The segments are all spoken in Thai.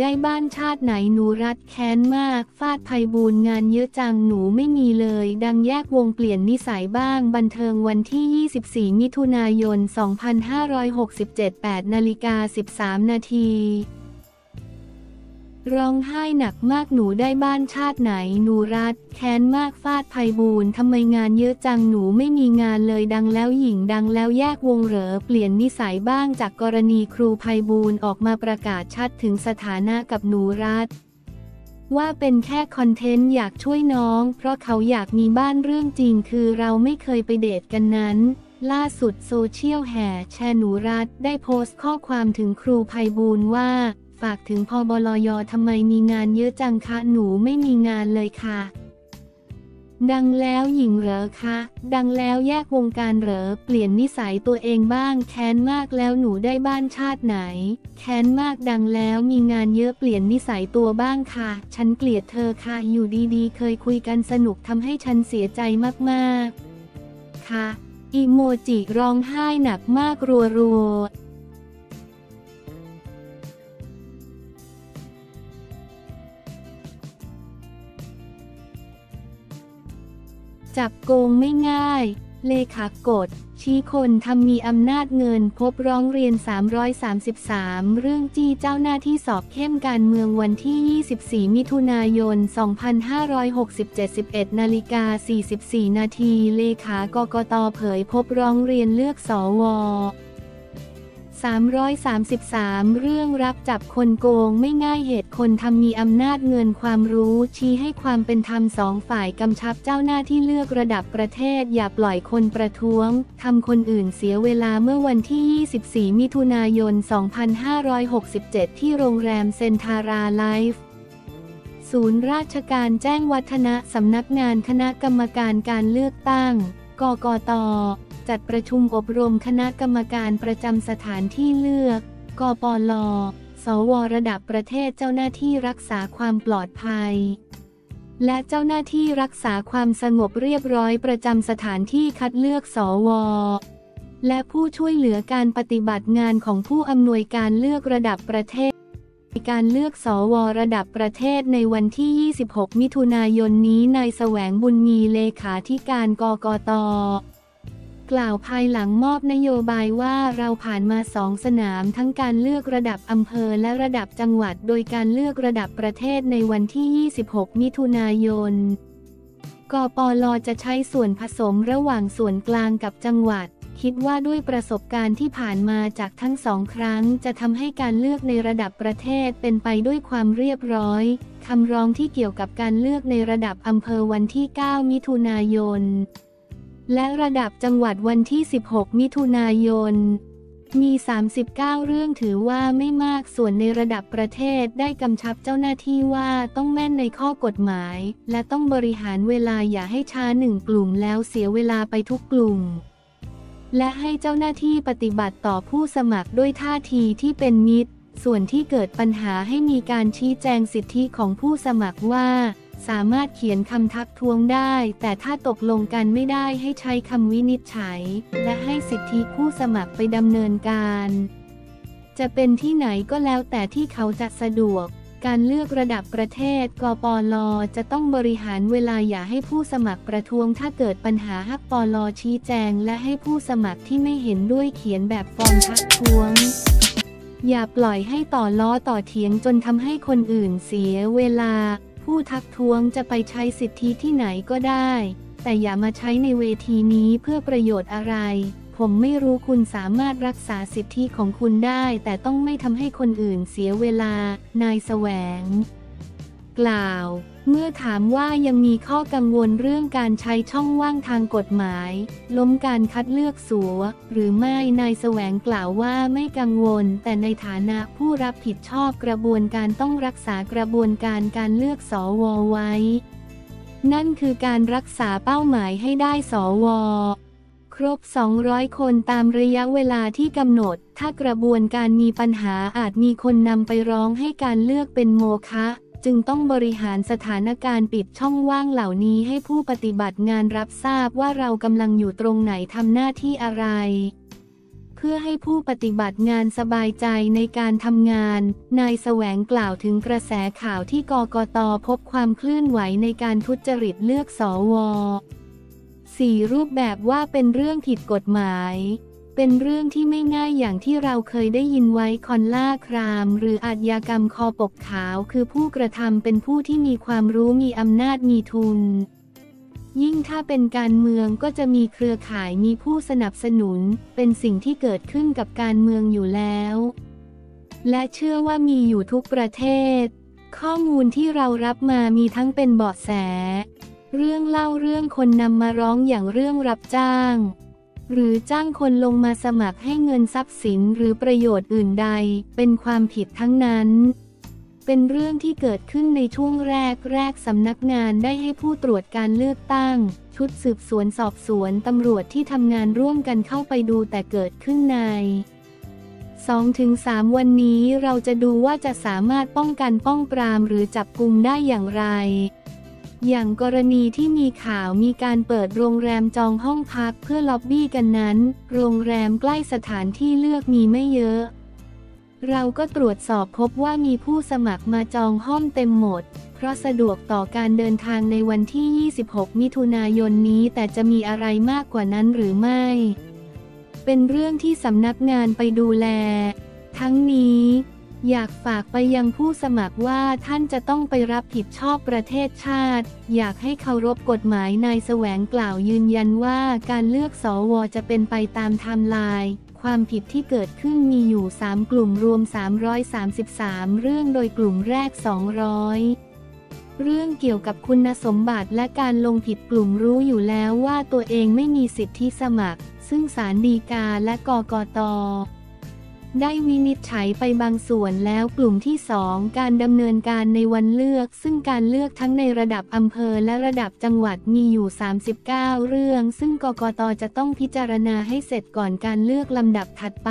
ได้บ้านชาติไหนหนูรัดแค้นมาก ฟาดภัยบูนงานเยอะจังหนูไม่มีเลย ดังแยกวงเปลี่ยนนิสัยบ้าง บันเทิงวันที่ 24 มิถุนายน 2567 8นาฬิกา 13 นาที ร้องไห้หนักมากหนูได้บ้านชาติไหน หนูรัด แค้นมากฟาดภัยบูนทำไมงานเยอะจังหนูไม่มีงานเลยดังแล้วหญิงดังแล้วแยกวงเหรอเปลี่ยนนิสัยบ้างจากกรณีครูภัยบูนออกมาประกาศชัดถึงสถานะกับหนูรัดว่าเป็นแค่คอนเทนต์อยากช่วยน้อง เพราะเขาอยากมีบ้านเรื่องจริงคือเราไม่เคยไปเดทกันนั้น ล่าสุดโซเชียลแห่แชร์หนูรัดได้โพสต์ข้อความถึงครูภัยบูนว่า ฝากถึงพอบลยทำไมมีงานเยอะจังคะหนูไม่มีงานเลยค่ะ ดังแล้วหญิงเหรอคะ ดังแล้วแยกวงการเหรอ เปลี่ยนนิสัยตัวเองบ้าง แค้นมากแล้วหนูได้บ้านชาติไหน แค้นมากดังแล้วมีงานเยอะเปลี่ยนนิสัยตัวบ้างค่ะ ฉันเกลียดเธอค่ะ อยู่ดีๆ เคยคุยกันสนุกทำให้ฉันเสียใจมากๆ ค่ะ อีโมจิร้องไห้หนักมากรัวๆ จับโกงไม่ง่าย เลขากฎ ชี้คนทำมีอำนาจเงินพบร้องเรียน 333 เรื่องจี้เจ้าหน้าที่สอบเข้มการเมืองวันที่ 24 มิถุนายน 2567 11นาฬิกา 44 นาที เลขากกตเผยพบร้องเรียนเลือกสอว 333 เรื่องรับจับคนโกงไม่ง่ายเหตุคนทำมีอำนาจเงินความรู้ ชี้ให้ความเป็นธรรมสองฝ่ายกำชับเจ้าหน้าที่เลือกระดับประเทศ อย่าปล่อยคนประท้วงทำคนอื่นเสียเวลาเมื่อวันที่ 24 มิถุนายน 2567 ที่โรงแรมเซนทาราไลฟ์ศูนย์ราชการแจ้งวัฒนะสำนักงานคณะกรรมการการเลือกตั้ง กกต จัดประชุมอบรมคณะกรรมการประจำสถานที่เลือก กปล สวระดับประเทศเจ้าหน้าที่รักษาความปลอดภัย และเจ้าหน้าที่รักษาความสงบเรียบร้อยประจำสถานที่คัดเลือกสว และผู้ช่วยเหลือการปฏิบัติงานของผู้อำนวยการเลือกระดับประเทศการเลือกสวระดับประเทศในวันที่ 26 มิถุนายนนี้นายแสวงบุญมีเลขาธิการกกต กล่าวภายหลังมอบนโยบายว่าเราผ่านมาสองสนามทั้งการเลือกระดับอำเภอและระดับจังหวัด โดยการเลือกระดับประเทศในวันที่ 26 มิถุนายน กปลจะใช้ส่วนผสมระหว่างส่วนกลางกับจังหวัด คิดว่าด้วยประสบการณ์ที่ผ่านมาจากทั้งสองครั้ง จะทำให้การเลือกในระดับประเทศเป็นไปด้วยความเรียบร้อยคำร้องที่เกี่ยวกับการเลือกในระดับอำเภอวันที่ 9 มิถุนายน และระดับจังหวัดวันที่ 16 มิถุนายน มี 39 เรื่องถือว่าไม่มากส่วนในระดับประเทศได้กำชับเจ้าหน้าที่ว่าต้องแม่นในข้อกฎหมาย และต้องบริหารเวลาอย่าให้ช้าหนึ่งกลุ่มแล้วเสียเวลาไปทุกกลุ่ม และให้เจ้าหน้าที่ปฏิบัติต่อผู้สมัครด้วยท่าทีที่เป็นมิตร ส่วนที่เกิดปัญหาให้มีการชี้แจงสิทธิของผู้สมัครว่า สามารถเขียนคำทักท้วงได้ แต่ถ้าตกลงกันไม่ได้ให้ใช้คำวินิจฉัย และให้สิทธิผู้สมัครไปดำเนินการ จะเป็นที่ไหนก็แล้วแต่ที่เขาจะสะดวก การเลือกระดับประเทศ กปลจะต้องบริหารเวลาอย่าให้ผู้สมัครประท้วงถ้าเกิดปัญหาฮักปลชี้แจง และให้ผู้สมัครที่ไม่เห็นด้วยเขียนแบบฟอร์มทักท้วงอย่าปล่อยให้ต่อล้อต่อเถียงจนทำให้คนอื่นเสียเวลา ผู้ทักท้วงจะไปใช้สิทธิที่ไหนก็ได้ แต่อย่ามาใช้ในเวทีนี้เพื่อประโยชน์อะไร ผมไม่รู้คุณสามารถรักษาสิทธิของคุณได้ แต่ต้องไม่ทำให้คนอื่นเสียเวลา นายแสวง กล่าว เมื่อถามว่ายังมีข้อกังวลเรื่องการใช้ช่องว่างทางกฎหมาย ล้มการคัดเลือกสัว หรือไม่นายแสวงกล่าวว่าไม่กังวล แต่ในฐานะผู้รับผิดชอบกระบวนการต้องรักษากระบวนการการเลือกสอวอไว้ นั่นคือการรักษาเป้าหมายให้ได้สอวอครบ 200 คนตามระยะเวลาที่กำหนด ถ้ากระบวนการมีปัญหาอาจมีคนนำไปร้องให้การเลือกเป็นโมฆะ จึงต้องบริหารสถานการณ์ปิดช่องว่างเหล่านี้ให้ผู้ปฏิบัติงานรับทราบว่าเรากำลังอยู่ตรงไหนทำหน้าที่อะไร เพื่อให้ผู้ปฏิบัติงานสบายใจในการทำงาน นายแสวงกล่าวถึงกระแสข่าวที่กกตพบความเคลื่อนไหวในการทุจริตเลือกสอวสี่รูปแบบว่าเป็นเรื่องผิดกฎหมาย เป็นเรื่องที่ไม่ง่ายอย่างที่เราเคยได้ยินไว้คอนล่าคราม หรืออาชญากรรมคอปกขาว คือผู้กระทำเป็นผู้ที่มีความรู้มีอำนาจมีทุน ยิ่งถ้าเป็นการเมืองก็จะมีเครือข่ายมีผู้สนับสนุน เป็นสิ่งที่เกิดขึ้นกับการเมืองอยู่แล้ว และเชื่อว่ามีอยู่ทุกประเทศ ข้อมูลที่เรารับมามีทั้งเป็นเบาะแส เรื่องเล่าเรื่องคนนำมาร้องอย่างเรื่องรับจ้าง หรือจ้างคนลงมาสมัครให้เงินทรัพย์สินหรือประโยชน์อื่นใด เป็นความผิดทั้งนั้น เป็นเรื่องที่เกิดขึ้นในช่วงแรกแรกสำนักงานได้ให้ผู้ตรวจการเลือกตั้ง ชุดสืบสวนสอบสวนตำรวจที่ทำงานร่วมกันเข้าไปดูแต่เกิดขึ้นใน2-3 วันนี้เราจะดูว่าจะสามารถป้องกันป้องปรามหรือจับกุมได้อย่างไร อย่างกรณีที่มีข่าวมีการเปิดโรงแรมจองห้องพักเพื่อล็อบบี้กันนั้น โรงแรมใกล้สถานที่เลือกมีไม่เยอะ เราก็ตรวจสอบพบว่ามีผู้สมัครมาจองห้องเต็มหมด เพราะสะดวกต่อการเดินทางในวันที่ 26 มิถุนายนนี้แต่จะมีอะไรมากกว่านั้นหรือไม่ เป็นเรื่องที่สำนักงานไปดูแล ทั้งนี้ อยากฝากไปยังผู้สมัครว่าท่านจะต้องไปรับผิดชอบประเทศชาติ อยากให้เคารพกฎหมายนายแสวงกล่าวยืนยันว่าการเลือกสอวจะเป็นไปตามไทม์ไลน์ความผิดที่เกิดขึ้นมีอยู่ 3 กลุ่มรวม 333 เรื่องโดยกลุ่มแรก 200เรื่องเกี่ยวกับคุณสมบัติและการลงผิดกลุ่มรู้อยู่แล้วว่าตัวเองไม่มีสิทธิสมัคร ซึ่งศาลฎีกาและกกต ได้วินิจฉัยไปบางส่วนแล้วกลุ่มที่ 2 การดำเนินการในวันเลือก ซึ่งการเลือกทั้งในระดับอำเภอและระดับจังหวัดมีอยู่ 39 เรื่อง ซึ่งกกตจะต้องพิจารณาให้เสร็จก่อนการเลือกลำดับถัดไป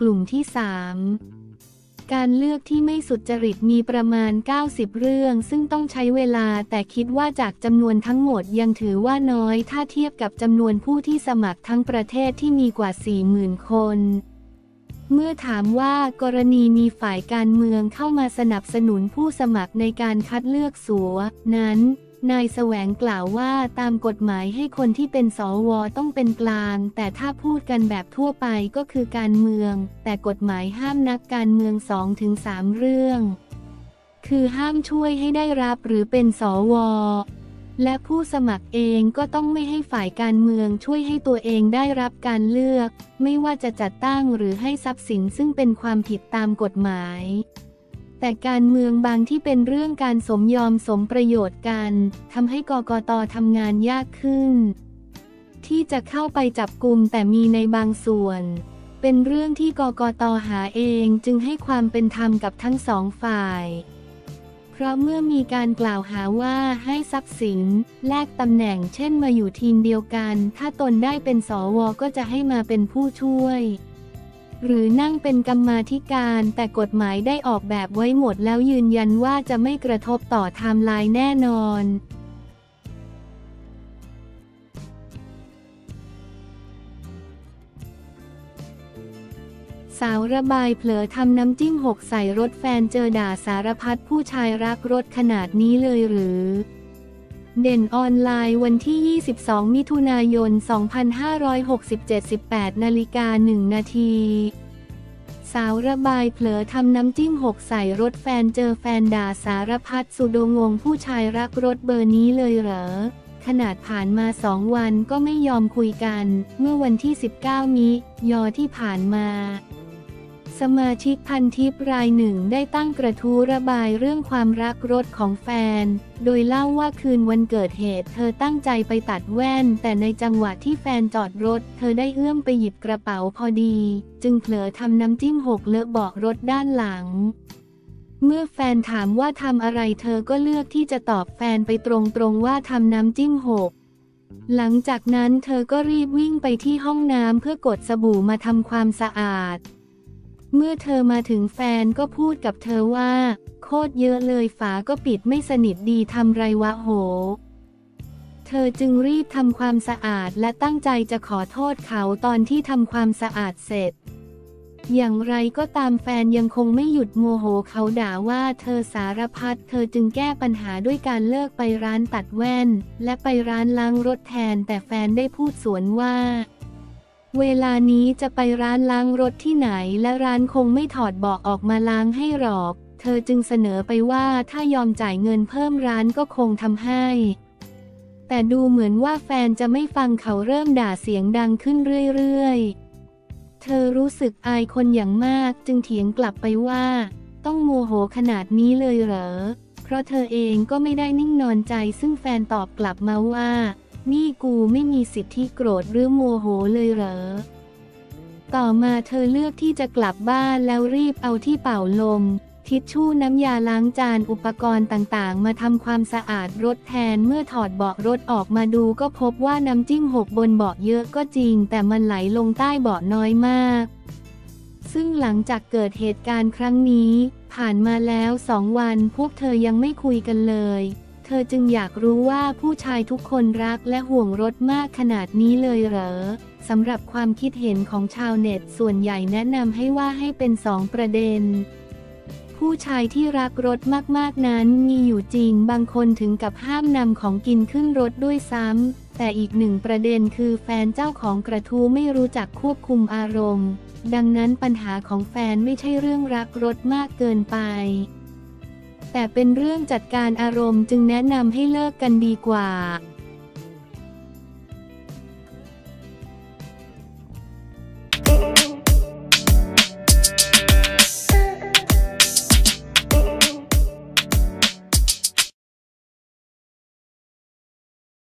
กลุ่มที่ 3การเลือกที่ไม่สุจริตมีประมาณ 90 เรื่อง ซึ่งต้องใช้เวลาแต่คิดว่าจากจำนวนทั้งหมดยังถือว่าน้อย ถ้าเทียบกับจำนวนผู้ที่สมัครทั้งประเทศที่มีกว่า 40,000 คน เมื่อถามว่ากรณีมีฝ่ายการเมืองเข้ามาสนับสนุนผู้สมัครในการคัดเลือกสัว นั้น นายแสวงกล่าวว่าตามกฎหมายให้คนที่เป็นสวต้องเป็นกลาง แต่ถ้าพูดกันแบบทั่วไปก็คือการเมือง แต่กฎหมายห้ามนักการเมือง2-3เรื่อง คือห้ามช่วยให้ได้รับหรือเป็นสว และผู้สมัครเองก็ต้องไม่ให้ฝ่ายการเมืองช่วยให้ตัวเองได้รับการเลือก ไม่ว่าจะจัดตั้งหรือให้ทรัพย์สินซึ่งเป็นความผิดตามกฎหมาย แต่การเมืองบางที่เป็นเรื่องการสมยอมสมประโยชน์กันทำให้กกตทำงานยากขึ้น ที่จะเข้าไปจับกลุ่มแต่มีในบางส่วน เป็นเรื่องที่กกตหาเองจึงให้ความเป็นธรรมกับทั้งสองฝ่าย เพราะเมื่อมีการกล่าวหาว่าให้ทรัพย์สิน แลกตำแหน่งเช่นมาอยู่ทีมเดียวกัน ถ้าตนได้เป็นสก็จะให้มาเป็นผู้ช่วย หรือนั่งเป็นกรรมาธิการแต่กฎหมายได้ออกแบบไว้หมดแล้วยืนยันว่าจะไม่กระทบต่อไทม์ไลน์แน่นอน สาวระบายเผลอทำน้ำจิ้มหกใส่รถแฟนเจอด่าสารพัดผู้ชายรักรถขนาดนี้เลยหรือ เด่นออนไลน์วันที่ 22 มิถุนายน 2567 18นาฬิกา1นาทีสาวระบายเผลอทำน้ำจิ้มหกใส่รถแฟนเจอแฟนด่าสารพัดสุดงงผู้ชายรักรถเบอร์นี้เลยเหรอ ขนาดผ่านมาสองวันก็ไม่ยอมคุยกัน เมื่อวันที่ 19 มิยอที่ผ่านมา สมาชิกพันทิปรายหนึ่งได้ตั้งกระทู้ระบายเรื่องความรักรถของแฟน โดยเล่าว่าคืนวันเกิดเหตุ เธอตั้งใจไปตัดแว่น แต่ในจังหวะที่แฟนจอดรถ เธอได้เอื้อมไปหยิบกระเป๋าพอดี จึงเผลอทำน้ำจิ้มหกเลอะบาะรถด้านหลัง เมื่อแฟนถามว่าทำอะไรเธอก็เลือกที่จะตอบแฟนไปตรงๆว่าทำน้ำจิ้มหกหลังจากนั้นเธอก็รีบวิ่งไปที่ห้องน้ำเพื่อกดสบู่มาทำความสะอาด เมื่อเธอมาถึงแฟนก็พูดกับเธอว่า โคตรเยอะเลยฝาก็ปิดไม่สนิทดีทำไรวะโห เธอจึงรีบทำความสะอาดและตั้งใจจะขอโทษเขาตอนที่ทำความสะอาดเสร็จ อย่างไรก็ตามแฟนยังคงไม่หยุดโมโหเขาด่าว่าเธอสารพัดเธอจึงแก้ปัญหาด้วยการเลิกไปร้านตัดแว่น และไปร้านล้างรถแทนแต่แฟนได้พูดสวนว่า เวลานี้จะไปร้านล้างรถที่ไหนและร้านคงไม่ถอดเบาะออกมาล้างให้หรอก เธอจึงเสนอไปว่าถ้ายอมจ่ายเงินเพิ่มร้านก็คงทำให้ แต่ดูเหมือนว่าแฟนจะไม่ฟังเขาเริ่มด่าเสียงดังขึ้นเรื่อยๆ เธอรู้สึกอายคนอย่างมากจึงเถียงกลับไปว่า ต้องโมโหขนาดนี้เลยเหรอ เพราะเธอเองก็ไม่ได้นิ่งนอนใจซึ่งแฟนตอบกลับมาว่า นี่กูไม่มีสิทธิโกรธหรือโมโหเลยเหรอ ต่อมาเธอเลือกที่จะกลับบ้านแล้วรีบเอาที่เป่าลม ทิชชู่น้ำยาล้างจานอุปกรณ์ต่างๆ มาทำความสะอาดรถแทนเมื่อถอดเบาะรถออกมาดูก็พบว่าน้ำจิ้มหกบนเบาะเยอะก็จริง แต่มันไหลลงใต้เบาะน้อยมาก ซึ่งหลังจากเกิดเหตุการณ์ครั้งนี้ ผ่านมาแล้วสองวันพวกเธอยังไม่คุยกันเลย เธอจึงอยากรู้ว่าผู้ชายทุกคนรักและห่วงรถมากขนาดนี้เลยเหรอสำหรับความคิดเห็นของชาวเน็ตส่วนใหญ่แนะนำให้ว่าให้เป็นสองประเด็น ผู้ชายที่รักรถมากๆนั้นมีอยู่จริงบางคนถึงกับห้ามนำของกินขึ้นรถด้วยซ้ำ แต่อีกหนึ่งประเด็นคือแฟนเจ้าของกระทู้ไม่รู้จักควบคุมอารมณ์ ดังนั้นปัญหาของแฟนไม่ใช่เรื่องรักรถมากเกินไป แต่เป็นเรื่องจัดการอารมณ์จึงแนะนำให้เลิกกันดีกว่า